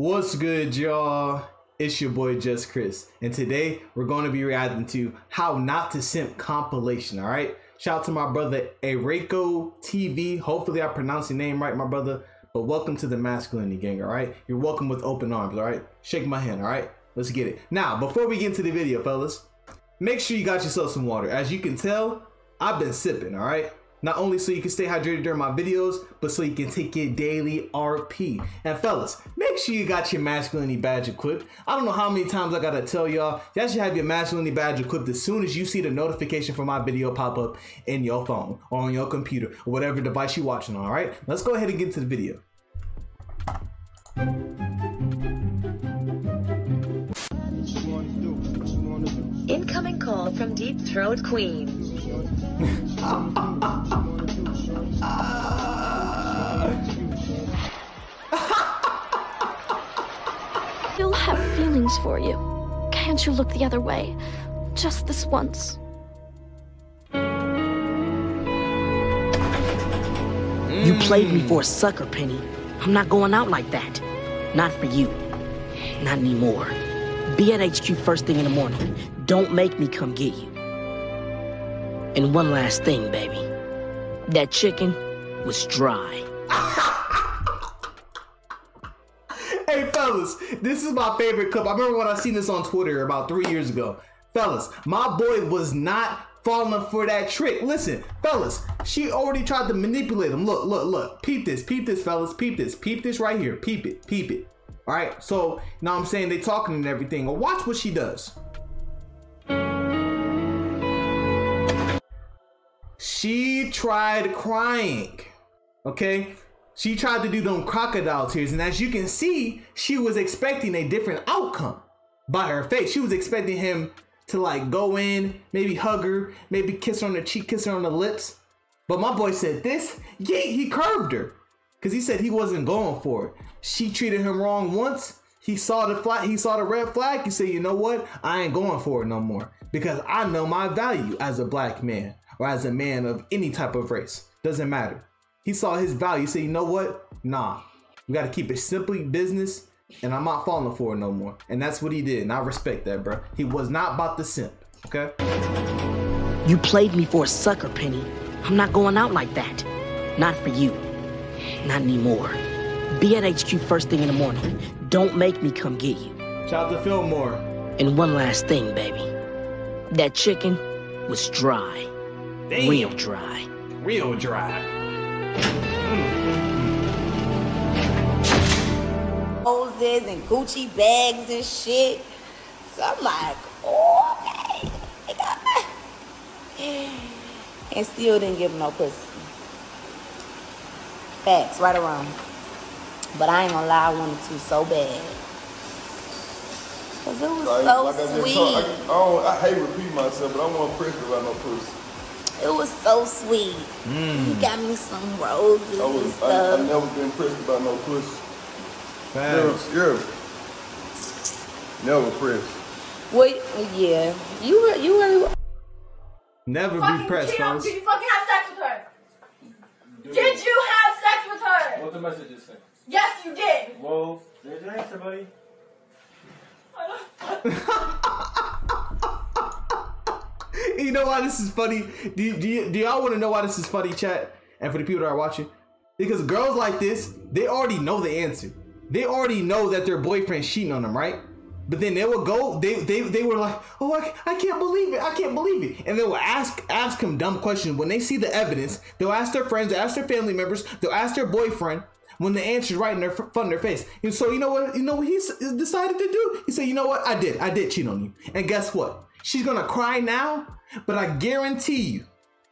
What's good, y'all? It's your boy Just Chris, and today we're going to be reacting to How Not to Simp compilation. All right, shout out to my brother Arako TV. Hopefully, I pronounced your name right, my brother. But welcome to the masculinity gang. All right, you're welcome with open arms. All right, shake my hand. All right, let's get it. Now, before we get into the video, fellas, make sure you got yourself some water. As you can tell, I've been sipping. All right. Not only so you can stay hydrated during my videos, but so you can take your daily RP. And fellas, make sure you got your masculinity badge equipped. I don't know how many times I gotta tell y'all, y'all should have your masculinity badge equipped as soon as you see the notification for my video pop up in your phone or on your computer or whatever device you're watching on, alright? Let's go ahead and get to the video. Incoming call from Deep Throat Queen. Still have feelings for you. Can't you look the other way? Just this once. You played me for a sucker, Penny. I'm not going out like that. Not for you. Not anymore. Be at HQ first thing in the morning. Don't make me come get you. And one last thing, baby. That chicken was dry. Hey fellas, this is my favorite clip. I remember when I seen this on Twitter about three years ago. Fellas, my boy was not falling for that trick. Listen, fellas, she already tried to manipulate him. Look, look, look. Peep this, peep this, fellas. Peep this, peep this right here. Peep it, peep it. All right. So now I'm saying they talking and everything. Well, watch what she does. She tried crying. Okay. She tried to do them crocodile tears, and as you can see, she was expecting a different outcome by her face. She was expecting him to like go in, maybe hug her, maybe kiss her on the cheek, kiss her on the lips. But my boy said this, yeah, he curved her. Cause he said he wasn't going for it. She treated him wrong once. He saw the flag, he saw the red flag. He said, you know what? I ain't going for it no more. Because I know my value as a black man or as a man of any type of race. Doesn't matter. He saw his value. He said, you know what? Nah. We gotta keep it simply business and I'm not falling for it no more. And that's what he did. And I respect that, bro. He was not about to simp. Okay? You played me for a sucker, Penny. I'm not going out like that. Not for you. Not anymore. Be at HQ first thing in the morning. Don't make me come get you. Shout out to Fillmore. And one last thing, baby. That chicken was dry. Damn. Real dry. Real dry. Roses and Gucci bags and shit. So I'm like, oh, okay. They got that. And still didn't give him no pussy. Facts, right or wrong. But I ain't gonna lie, I wanted to so bad. Cause it was Like, so like I just sweet. told, I, I, don't, I hate repeating myself, but I don't want pressure about no pussy. It was so sweet. Mm. He got me some roses I and was, I, I never been pressed about no pussy. Never, yeah. Never pressed. Wait, yeah. You were, you were. Never be pressed, cheat on- Did you fucking have sex with her? Did you have sex with her? What the messages say? Yes, you did. Well, there's your answer, buddy. you know why this is funny? Do, do, do y'all want to know why this is funny, chat? And for the people that are watching? Because girls like this, they already know the answer. They already know that their boyfriend's cheating on them, right? But then they will go, they they, they were like, oh, I, I can't believe it, I can't believe it. And they will ask ask him dumb questions. When they see the evidence, they'll ask their friends, they'll ask their family members, they'll ask their boyfriend when the answer's right in their front of their face. And so you know what, you know what he decided to do? He said, you know what, I did, I did cheat on you. And guess what? She's gonna cry now, but I guarantee you,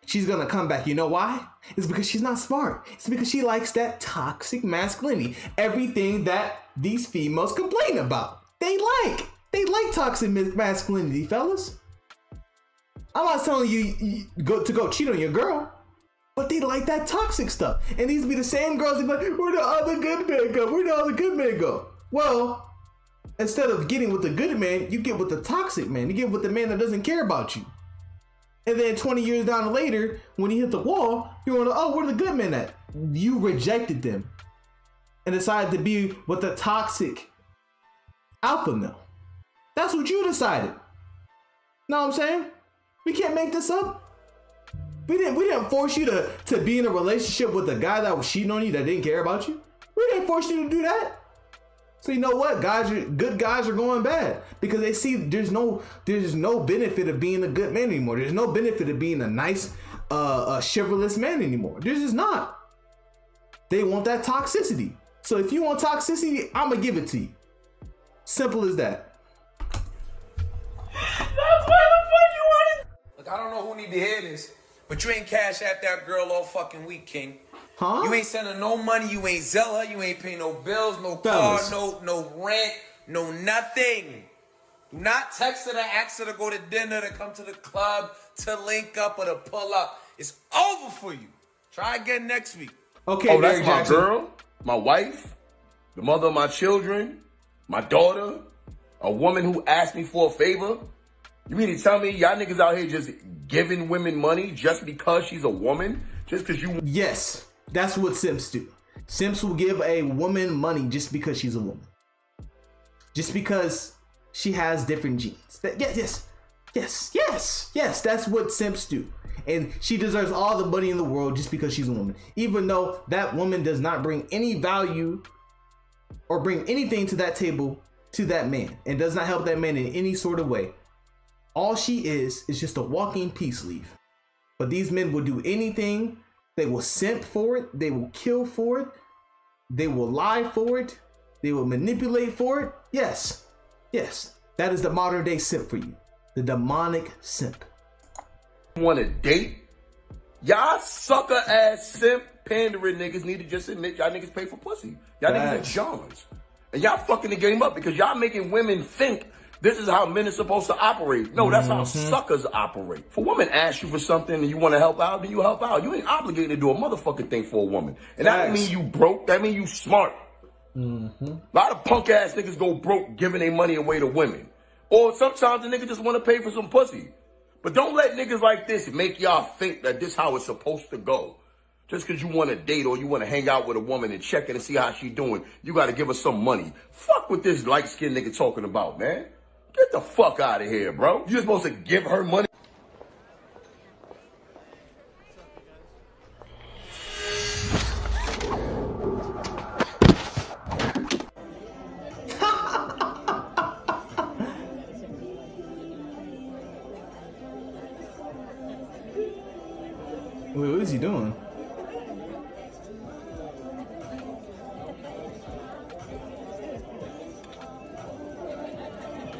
she's gonna come back. You know why? It's because she's not smart. It's because she likes that toxic masculinity. Everything that these females complain about. They like. They like toxic masculinity, fellas. I'm not telling you, you go to go cheat on your girl. But they like that toxic stuff. And these be the same girls that be like, where the other good men go? Where the other good men go? Well, instead of getting with the good man, you get with the toxic man. You get with the man that doesn't care about you. And then 20 years down later, when you hit the wall, you're going, to, oh, where the good men at? You rejected them and decided to be with the toxic alpha male. That's what you decided. Know what I'm saying? We can't make this up. We didn't we didn't force you to, to be in a relationship with a guy that was cheating on you that didn't care about you. We didn't force you to do that. So you know what? Guys are good guys are going bad because they see there's no there's no benefit of being a good man anymore. There's no benefit of being a nice uh a chivalrous man anymore. There's just not. They want that toxicity. So if you want toxicity, I'm gonna give it to you. Simple as that. That's why the fuck you wanted. Look, I don't know who need to hear this, but you ain't cash at that girl all fucking week, King. Huh? You ain't sending no money. You ain't sell her. You ain't paying no bills, no car, no no rent, no nothing. Do not text her to ask her to go to dinner, to come to the club, to link up, or to pull up. It's over for you. Try again next week. Okay, oh, that's my girl, my wife, the mother of my children, my daughter, a woman who asked me for a favor. You mean to tell me y'all niggas out here just giving women money just because she's a woman? Just because you Yes, that's what simps do. Simps will give a woman money just because she's a woman. Just because she has different genes. That, yes, yes, yes, yes, yes. That's what simps do. And she deserves all the money in the world just because she's a woman. Even though that woman does not bring any value or bring anything to that table to that man and does not help that man in any sort of way. All she is is just a walking peace leaf. But these men will do anything. They will simp for it. They will kill for it. They will lie for it. They will manipulate for it. Yes. Yes. That is the modern day simp for you. The demonic simp. want to date, y'all sucker ass simp pandering niggas need to just admit y'all niggas pay for pussy. Y'all niggas are Johns. And y'all fucking the game up because y'all making women think this is how men are supposed to operate. No, that's how Mm-hmm. suckers operate. If a woman asks you for something and you want to help out, then you help out. You ain't obligated to do a motherfucking thing for a woman. And that don't mean you broke. That mean you smart. Mm-hmm. A lot of punk ass niggas go broke giving their money away to women. Or sometimes the nigga just want to pay for some pussy. But don't let niggas like this make y'all think that this how it's supposed to go. Just because you want to date or you want to hang out with a woman and check in and see how she doing, you got to give her some money. Fuck what this light skinned nigga talking about, man. Get the fuck out of here, bro. You're supposed to give her money.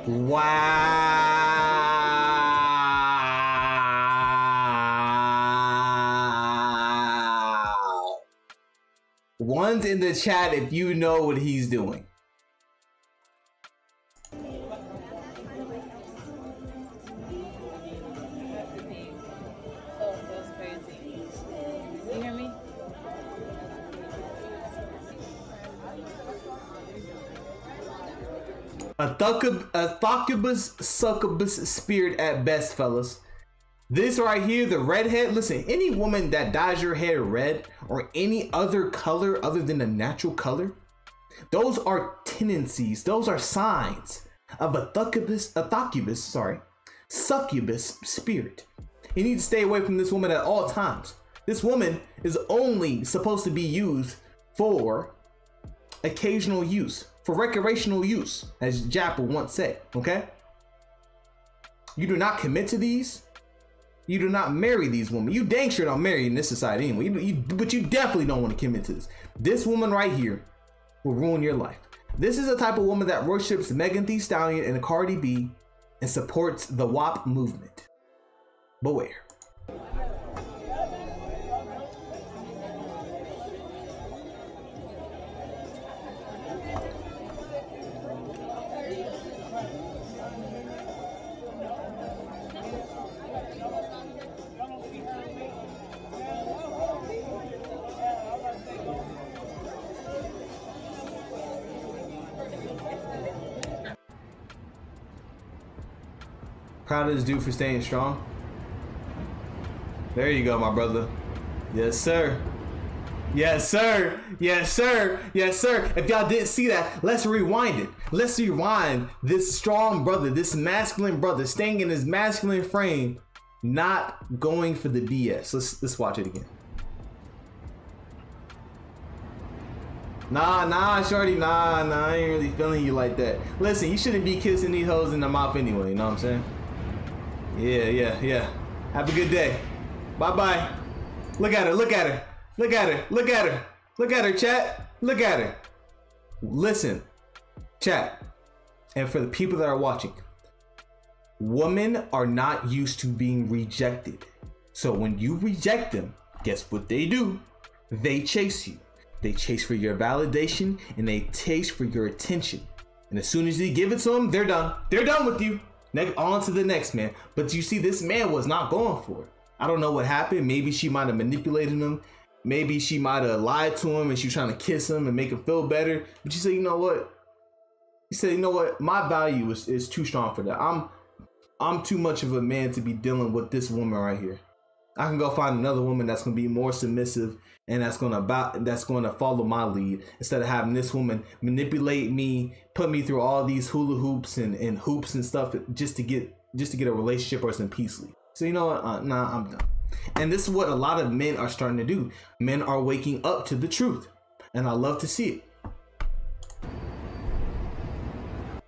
Wow. One's in the chat if you know what he's doing. A, thucub- a succubus, succubus spirit at best, fellas. This right here, the redhead. Listen, any woman that dyes your hair red or any other color other than the natural color, those are tendencies. Those are signs of a succubus, a succubus, sorry, succubus spirit. You need to stay away from this woman at all times. This woman is only supposed to be used for occasional use, for recreational use, as Jap would once said. Okay? You do not commit to these. You do not marry these women. You dang sure don't marry in this society anyway. You- you- but you definitely don't want to commit to this. This woman right here will ruin your life. This is the type of woman that worships Megan Thee Stallion and Cardi B and supports the WAP movement. Beware. Proud of this dude for staying strong. There you go, my brother. Yes, sir. Yes, sir. Yes, sir. Yes, sir. If y'all didn't see that, let's rewind it. Let's rewind this strong brother, this masculine brother, staying in his masculine frame, not going for the BS. Let's let's watch it again. Nah, nah, shorty, nah, nah, I ain't really feeling you like that. Listen, you shouldn't be kissing these hoes in the mouth anyway, you know what I'm saying? Yeah, yeah, yeah. Have a good day. Bye bye. Look at her, look at her, look at her, look at her, look at her, chat. Look at her. Listen, chat. And for the people that are watching, women are not used to being rejected. So when you reject them, guess what they do? They chase you. They chase for your validation and they chase for your attention. And as soon as you give it to them, they're done. They're done with you. Next, on to the next man. But you see, this man was not going for it. I don't know what happened. Maybe she might have manipulated him. Maybe she might have lied to him and she was trying to kiss him and make him feel better. But she said, you know what? He said, you know what? My value is, is too strong for that. I'm I'm too much of a man to be dealing with this woman right here. I can go find another woman that's gonna be more submissive and that's gonna about that's gonna follow my lead instead of having this woman manipulate me, put me through all these hula hoops and, and hoops and stuff just to get just to get a relationship or some peace leave. So you know what? Uh, nah, I'm done. And this is what a lot of men are starting to do. Men are waking up to the truth, and I love to see it.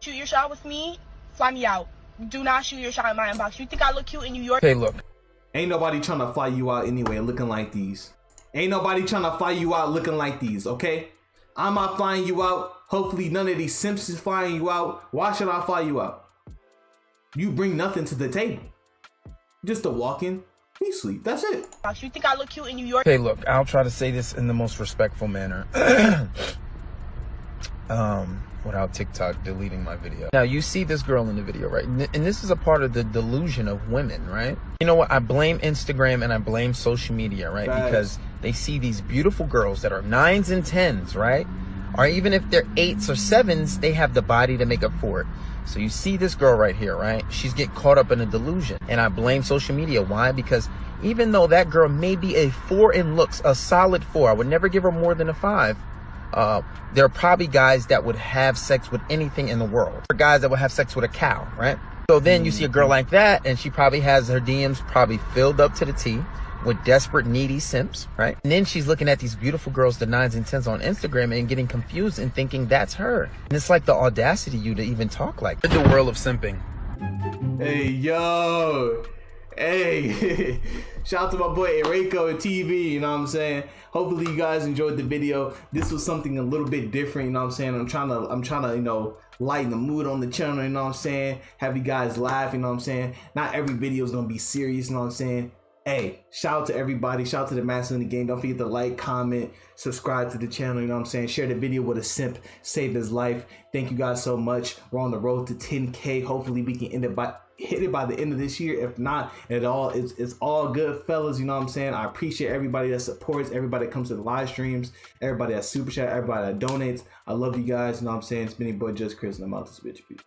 Shoot your shot with me, fly me out. Do not shoot your shot in my inbox. You think I look cute in New York? Hey, look. Ain't nobody trying to fly you out anyway, looking like these. Ain't nobody trying to fly you out looking like these, okay? I'm not flying you out. Hopefully, none of these simps is flying you out. Why should I fly you out? You bring nothing to the table. Just a walk in, you sleep. That's it. You think I look cute in New York? Okay, look, I'll try to say this in the most respectful manner. um, without TikTok deleting my video. Now, you see this girl in the video, right? And this is a part of the delusion of women, right? You know what? I blame Instagram and I blame social media, right? Facts. Because they see these beautiful girls that are nines and tens, right? Or even if they're eights or sevens, they have the body to make up for it. So you see this girl right here, right? She's getting caught up in a delusion. And I blame social media. Why? Because even though that girl may be a four in looks, a solid four, I would never give her more than a five. Uh, there are probably guys that would have sex with anything in the world. There are guys that would have sex with a cow, right? So then you see a girl like that, and she probably has her DMs probably filled up to the T with desperate, needy simps, right? And then she's looking at these beautiful girls, the nines and tens on Instagram, and getting confused and thinking that's her. And it's like the audacity you to even talk like that. The world of simping. Hey, yo. Hey. Shout out to my boy and TV, you know what I'm saying? Hopefully you guys enjoyed the video. This was something a little bit different, you know what I'm saying? I'm trying to I'm trying to, you know, lighten the mood on the channel, you know what I'm saying? Have you guys laugh, you know what I'm saying? Not every video is gonna be serious, you know what I'm saying? Hey, shout out to everybody. Shout out to the master in the game. Don't forget to like, comment, subscribe to the channel. You know what I'm saying? Share the video with a simp. Save his life. Thank you guys so much. We're on the road to 10K. Hopefully we can end it by hit it by the end of this year. If not, at all, it's it's all good, fellas. You know what I'm saying? I appreciate everybody that supports, everybody that comes to the live streams, everybody that super chat, everybody that donates. I love you guys. You know what I'm saying? It's been your boy Just Chris, and I'm out this bitch. Peace.